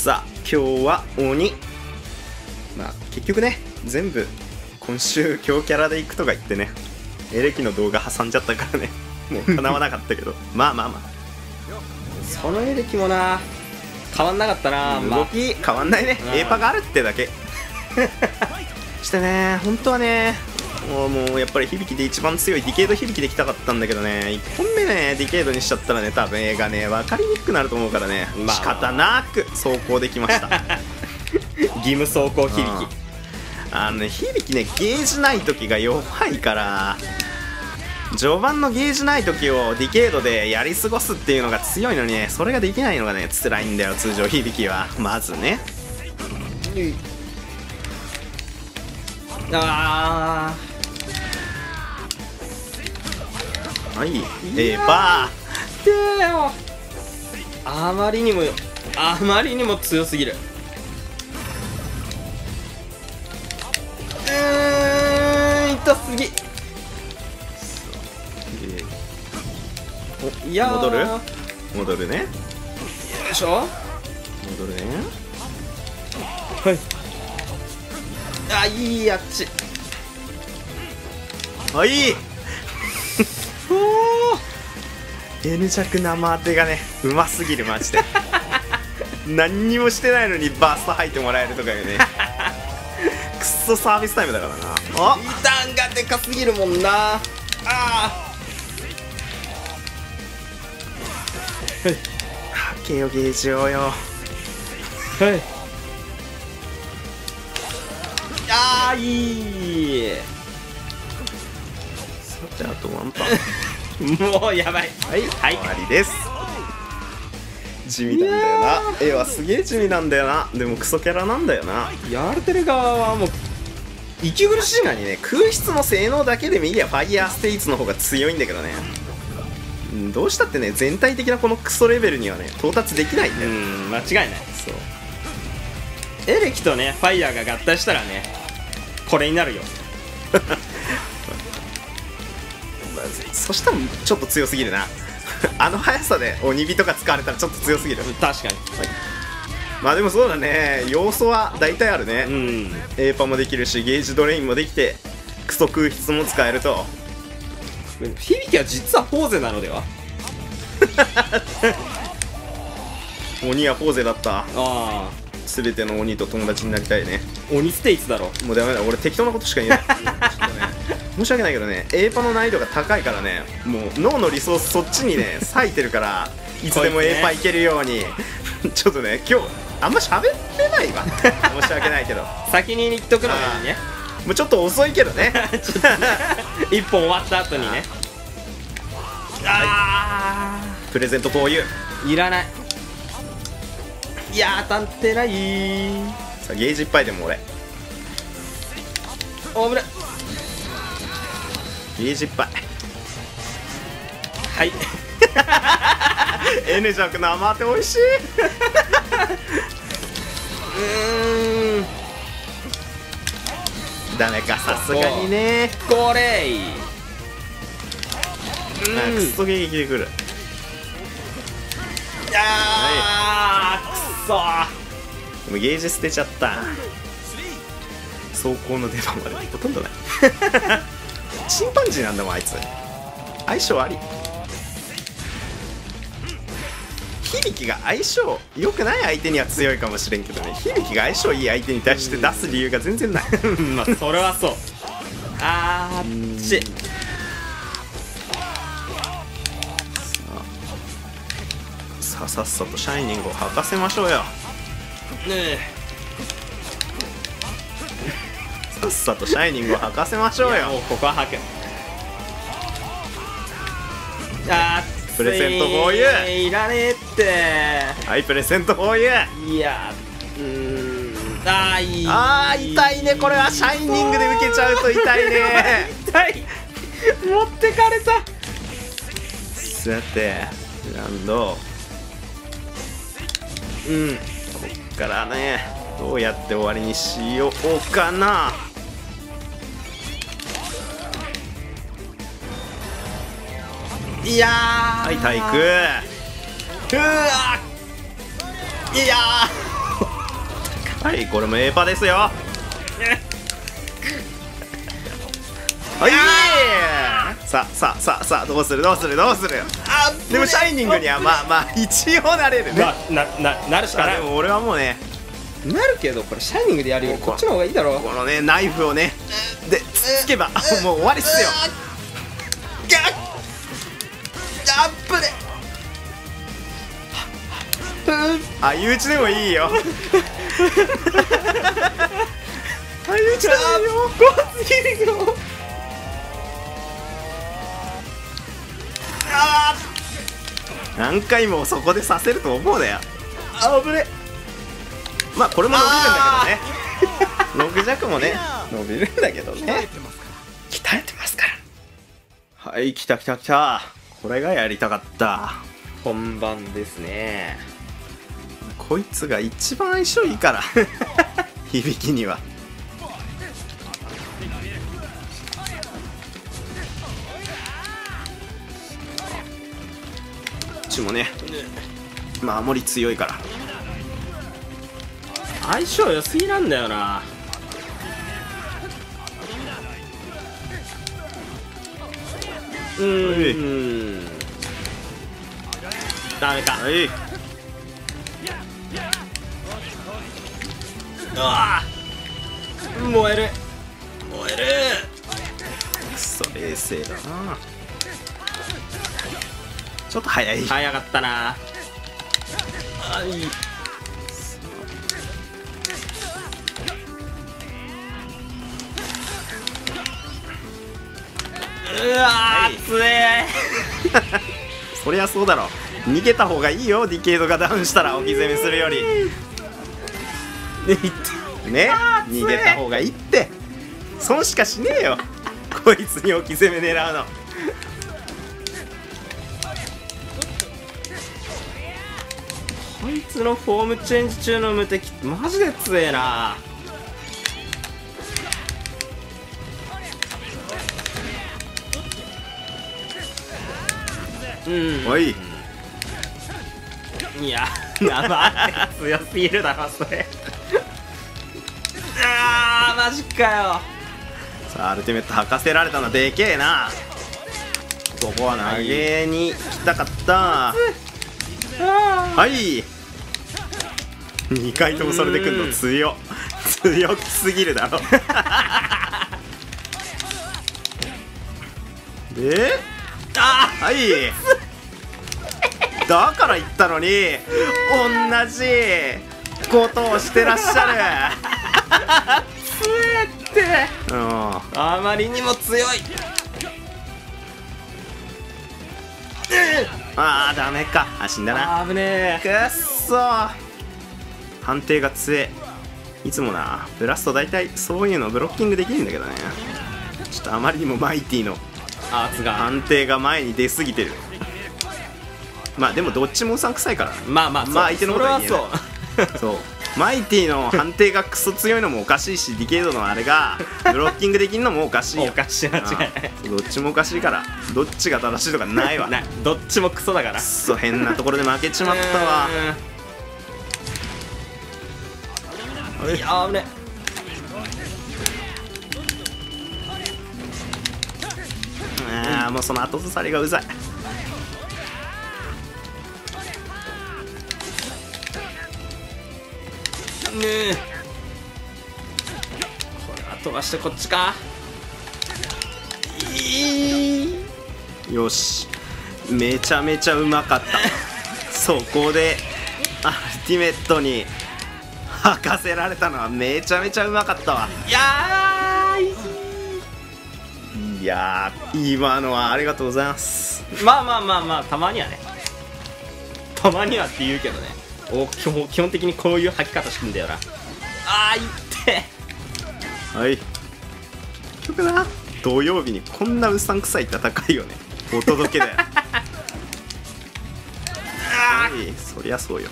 さあ今日は鬼。まあ結局ね全部今週強キャラでいくとか言ってねエレキの動画挟んじゃったからね。もうかなわなかったけど。まあまあまあ。そのエレキもな変わんなかったな、ま。あ動き変わんないね。うん。A パがあるってだけ。してね本当はねもうもうやっぱり響きで一番強いディケイド響きできたかったんだけどね。1本目ねディケイドにしちゃったらね多分映画ね分かりにくくなると思うからね、まあ。仕方なく走行できました。義務走行響うん。あのね響きねゲージない時が弱いから序盤のゲージない時をディケイドでやり過ごすっていうのが強いのにねそれができないのがね辛いんだよ通常響きは。まずね。きあはい。いえやーー、バー。でよあまりにもあまりにも強すぎる。うーん痛すぎ。ーいやー。戻る？よ戻るね。いしょ。戻るね。はい。あいいあっち。あいいおー。N 弱生当てがねうますぎるマジで。何にもしてないのにバースト入ってもらえるとかいうね。くっそサービスタイムだからな。あ。リターンがでかすぎるもんな。ああケよゲージをよ。はい。あーいいさてあとワンパンもうやばい。はい、はい。終わりです。地味なんだよな。絵はすげえ地味なんだよな。でもクソキャラなんだよな。やられてる側はもう息苦しい確かにね空室の性能だけで見りゃファイヤーステイツの方が強いんだけどね。うんどうしたってね全体的なこのクソレベルにはね到達できないんだよ、うん間違いない。そう。エレキとねファイヤーが合体したらねこれになるよ まずそしたらちょっと強すぎるな。あの速さで鬼火とか使われたらちょっと強すぎる。確かまあでもそうだね。要素は大体あるね、にうん。A パもできるしゲージドレインもできてクソ空室も使えると。響きは実はフォーゼなのでは？鬼はポーゼだった。ああ。全ての鬼と友達になりたいね。鬼ステイツだろ。もうダメだ。俺適当なことしか言えない。ちょっとね申し訳ないけどね A パの難易度が高いからねもう脳のリソースそっちにね 割いてるからいつでも A パいけるように。ちょっとね今日あんま喋ってないわ。申し訳ないけど。先に言っとくのがいいね。もうちょっと遅いけどね。一本終わった後にね。あプレゼント you ーいらない。いやー当たってない。さあゲージいっぱいでも俺。おぶれいっぱい。はい N 弱の甘って美味しい。うーん。ダメかさすがにね。これいあクソゲ撃でくる。あーくそーゲージ捨てちゃった。走行の出番までほとんどないチンパンジーなんだもんあいつ。相性あり。響きが相性良くない相手には強いかもしれんけどね。響きが相性いい相手に対して出す理由が全然ない。まあそれはそう。あーっち。さあさっさとシャイニングを履かせましょうよねえさっさとシャイニングを履かせましえょうよ。ここは吐くあープレゼント for you いらねえって。はいプレゼント for you いやうーんあーいい。あー痛いね。これはシャイニングで受けちゃうと痛いね。痛い。持ってかれた。さてランド。うん。こっからねどうやって終わりにしようかないやー。はい体育。うわいや はいこれも A パですよ。はい。さあさあさあさあどうするどうするどうする。あでもシャイニングにはまあまあ一応なれるね。ななななるしかない。あでも俺はもうね。なるけどこれシャイニングでやるよりこっちの方がいいだろこのねナイフをねでつつけばもう終わりっすよ あいうちでもいいよ。あいうちでもいいよ。怖すぎるよあ何回もそこでさせると思うだよ。ーあぶね。まあこれも伸びるんだけどね。6弱もね。伸びるんだけどね。鍛えてますから。はい来た来た来た。これがやりたかった。本番ですねこいつが一番相性いいから。響きには。こっちもね守り強いから。相性良すぎなんだよな。うーん。ダメかああ燃える。燃える。くそ冷静だな。ちょっと早い。早かったな。あい。いうわはいー強えそりゃそうだろ。逃げた方がいいよ。ディケイドがダウンしたら置き攻めするより。ね 逃げた方がいいって。損しかしねえよ。こいつに置き攻め狙うの。こいつのフォームチェンジ中の無敵。マジで強えな。うん。おい。いや生強すぎるだろそれマジかよ。さあアルティメット履かせられたのでけえな。ここは投げに来たかった。あはい。2回ともそれでくんの。強。強すぎるだろ。であはい。だから言ったのに同じことをしてらっしゃ 強えって。るうん。あまりにも強い。あーダメか。あ死んだな。あぶねくっそ。判定が強えいつもな。ブラスト大体そういうのブロッキングできるんだけどね。ちょっとあまりにもマイティのが。判定が前に出すぎてる。まあでもどっちもうさんくさいから。まあまあまあ相手のことは言えない。それはそう。そうマイティの判定がクソ強いのもおかしいしディケイドのあれが ブロッキングできるのもおかしいよ。おかしい間違いない。うん。どっちもおかしいからどっちが正しいとかないわ。ないどっちもクソだから。くそ変なところで負けちまったわ。うん。い。や危ね。あーもうその後ずさりがうざいねえ。これは飛ばしてこっちか。よし。めちゃめちゃうまかった。そこでアルティメットに履かせられたのはめちゃめちゃうまかったわ。いやい。やー今のはありがとうございます。ーまあまあまあまあたまにはね。たまにはって言うけどねお基本基本的にこういう吐き方してんだよな。あーい。ってはい。結局な土曜日にこんなうさんくさい戦いをねお届けだよ。はいそりゃそうよ。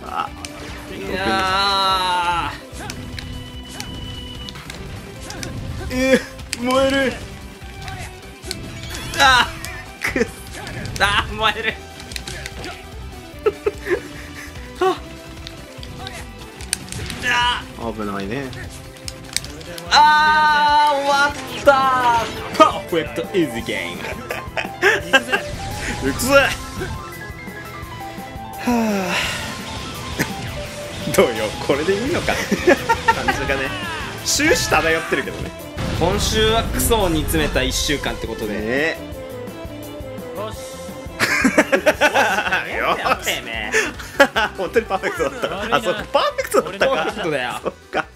さあ。いやー。えー、燃える。あーくっ。あー燃える危ないね。あー終わった。パーフェクトイージーゲーム行くぜはあどうよこれでいいのか。感じがね。終始漂ってるけどね。今週はクソを煮詰めた1週間ってことで。ね。よし。よてめえ 本当にパーフェクトだった。あそっか。パーフェクトだったか。パーフェクトだよ。そっか